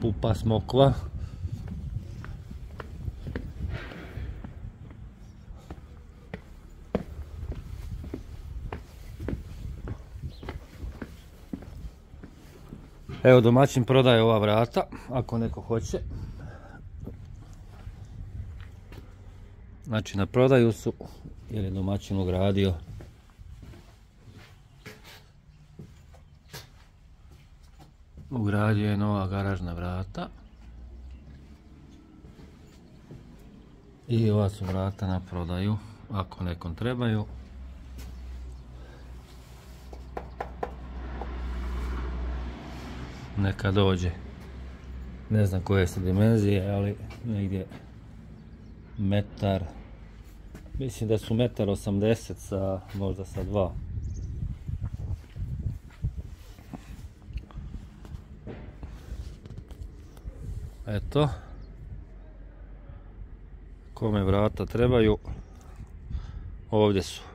pupa smokva. Evo domaćin prodaje ova vrata, ako neko hoće. Znači na prodaju su, jer je domaćin ugradio. Ugradio je nova garažna vrata. I ova su vrata na prodaju, ako nekom trebaju. Neka dođe. Ne znam koje su dimenzije, ali negdje metar. Mislim da su metar 80 sa možda sa dva. Eto. Kome vrata trebaju. Ovdje su.